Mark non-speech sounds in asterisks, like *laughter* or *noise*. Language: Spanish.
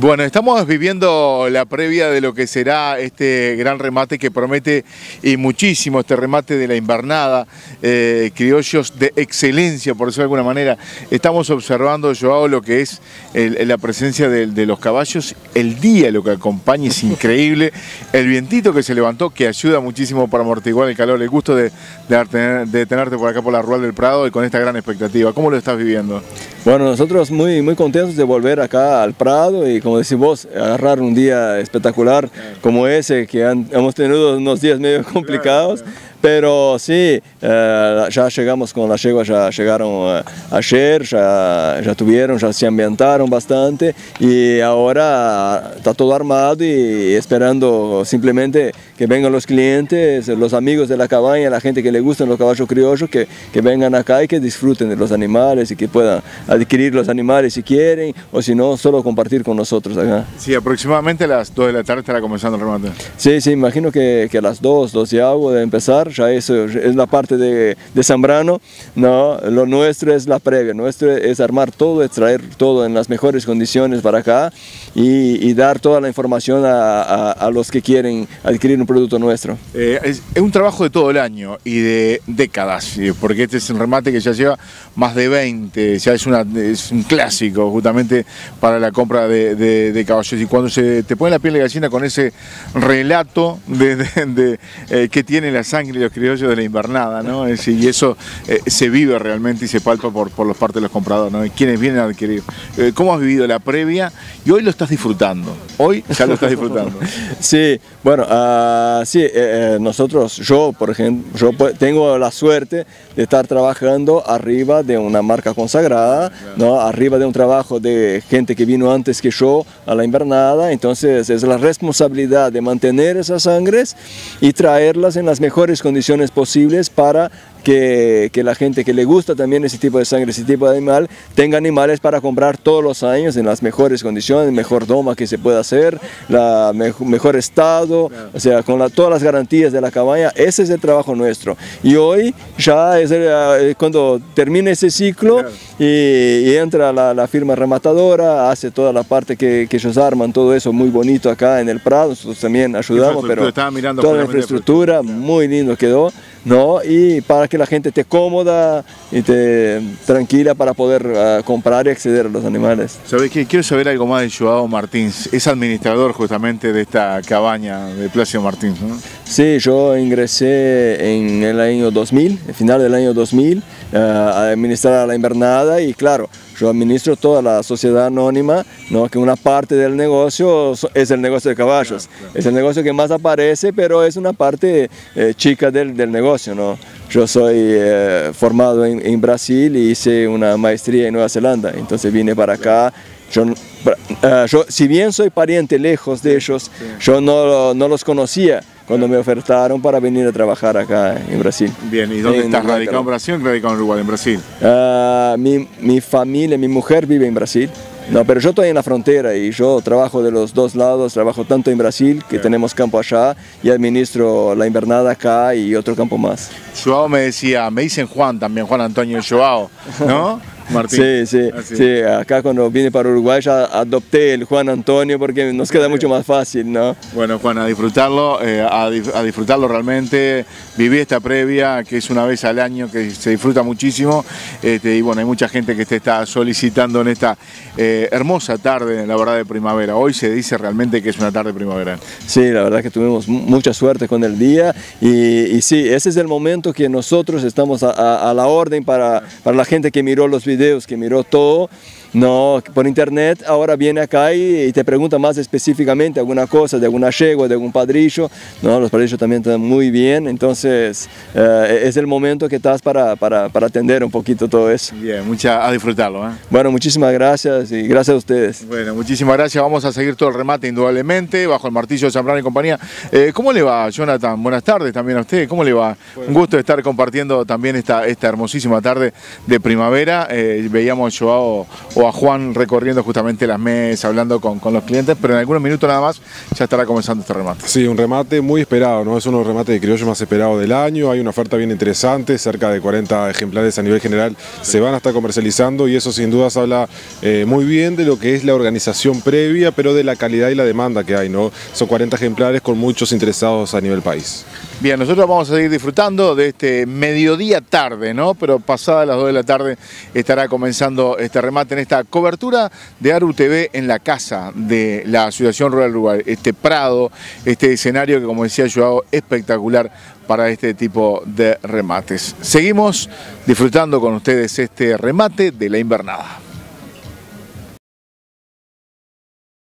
Bueno, estamos viviendo la previa de lo que será este gran remate que promete y muchísimo, este remate de la invernada, eh, criollos de excelencia, por decirlo de alguna manera. Estamos observando, Joao, lo que es la presencia de, los caballos, el día lo que acompaña es increíble, el vientito que se levantó, que ayuda muchísimo para amortiguar el calor, el gusto de, tenerte por acá por la Rural del Prado y con esta gran expectativa. ¿Cómo lo estás viviendo? Bueno, nosotros muy, muy contentos de volver acá al Prado y como decís vos, agarrar un día espectacular como ese, que hemos tenido unos días medio complicados. Pero sí, eh, ya llegamos con la yegua, ya llegaron eh, ayer, ya, ya tuvieron, ya se ambientaron bastante y ahora está todo armado y esperando simplemente que vengan los clientes, los amigos de la cabaña, la gente que le gustan los caballos criollos, que, que vengan acá y que disfruten de los animales y que puedan adquirir los animales si quieren o si no, solo compartir con nosotros acá. Sí, aproximadamente a las 2 de la tarde estará comenzando el remate. Sí, sí, imagino que, que a las 2, 2 y algo de empezar ya eso es la parte de, de Zambrano, no, lo nuestro es la previa, nuestro es armar todo, extraer todo en las mejores condiciones para acá y, dar toda la información a, a, los que quieren adquirir un producto nuestro. Eh, es, un trabajo de todo el año y de décadas, porque este es un remate que ya lleva más de 20, ya es, una, es un clásico justamente para la compra de, de, caballos y cuando se te pone la piel de gallina con ese relato de, eh, que tiene la sangre los criollos de la invernada, ¿no? y eso eh, se vive realmente y se palpa por, por los partes de los compradores, ¿no? Y quienes vienen a adquirir. Eh, ¿Cómo has vivido la previa? Y hoy lo estás disfrutando. Hoy ya lo estás disfrutando. *laughs* sí, bueno, uh, sí, eh, nosotros, yo, por ejemplo, yo tengo la suerte de estar trabajando arriba de una marca consagrada, ¿no? Arriba de un trabajo de gente que vino antes que yo a la invernada, entonces es la responsabilidad de mantener esas sangres y traerlas en las mejores condiciones condiciones posibles para que, que, la gente que le gusta también ese tipo de sangre, ese tipo de animal, tenga animales para comprar todos los años en las mejores condiciones, mejor doma que se pueda hacer, la mejor estado, o sea, con todas las garantías de la cabaña, ese es el trabajo nuestro. Y hoy ya es eh, cuando termina ese ciclo y, entra la, firma rematadora, hace toda la parte que, que, ellos arman, todo eso muy bonito acá en el Prado, nosotros también ayudamos, pero toda la infraestructura muy lindo quedó. ¿no? Y para que la gente esté cómoda y esté tranquila para poder ah, comprar y acceder a los animales. ¿Sabes qué? Quiero saber algo más de Joao Martins, es administrador justamente de esta cabaña de Placio Martins. Sí, yo ingresé en el año 2000, el final del año 2000, ah, a administrar la invernada y claro, yo administro toda la sociedad anónima, ¿no? que una parte del negocio es el negocio de caballos. Es el negocio que más aparece, pero es una parte eh, chica del, del, negocio. ¿no? Yo soy eh, formado en, en, Brasil y hice una maestría en Nueva Zelanda, entonces vine para acá. Yo, uh, yo si bien soy pariente lejos de ellos, yo no, no los conocía cuando me ofertaron para venir a trabajar acá en Brasil. Bien, ¿y dónde estás radicado en Brasil o radicado en Uruguay, en Brasil? Uh, mi, mi, familia, mi mujer vive en Brasil. No, pero yo estoy en la frontera y yo trabajo de los dos lados, trabajo tanto en Brasil, que tenemos campo allá, y administro la invernada acá y otro campo más. Joao me decía, me dicen Juan también, Juan Antonio Joao, ¿no? *laughs* Martín. Sí, sí, ah, sí, acá cuando vine para Uruguay ya adopté el Juan Antonio porque nos queda mucho más fácil, ¿no? Bueno, Juan, a disfrutarlo, eh, a, disfrutarlo realmente, viví esta previa que es una vez al año que se disfruta muchísimo este, y bueno, hay mucha gente que te está solicitando en esta eh, hermosa tarde, la verdad, de primavera. Hoy se dice realmente que es una tarde primavera. Sí, la verdad que tuvimos mucha suerte con el día y, sí, ese es el momento que nosotros estamos a, a la orden para, para la gente que miró los videos videos que miró todo no, por internet ahora viene acá y, te pregunta más específicamente alguna cosa de alguna yegua, de algún padrillo. No, los padrillos también están muy bien, entonces eh, es el momento que estás para, para, para, atender un poquito todo eso. Bien, mucha, a disfrutarlo. ¿eh? Bueno, muchísimas gracias y gracias a ustedes. Bueno, muchísimas gracias. Vamos a seguir todo el remate indudablemente, bajo el martillo de Zambrano y compañía. Eh, ¿Cómo le va, Jonathan? Buenas tardes también a usted. ¿Cómo le va? Un gusto estar compartiendo también esta, esta hermosísima tarde de primavera. veíamos a Joao o a Juan recorriendo justamente las mesas, hablando con, con los clientes, pero en algunos minutos nada más ya estará comenzando este remate. Sí, un remate muy esperado, ¿no? Es uno de los remates de criollo más esperados del año, hay una oferta bien interesante, cerca de 40 ejemplares a nivel general se van a estar comercializando y eso sin dudas habla eh, muy bien de lo que es la organización previa, pero de la calidad y la demanda que hay, ¿no? Son 40 ejemplares con muchos interesados a nivel país. Bien, nosotros vamos a seguir disfrutando de este mediodía tarde, ¿no? Pero pasada las 2 de la tarde estará comenzando este remate en esta cobertura de ARU TV en la casa de la Asociación Rural Uruguay. Este prado, este escenario que como decía Joao, espectacular para este tipo de remates. Seguimos disfrutando con ustedes este remate de la invernada.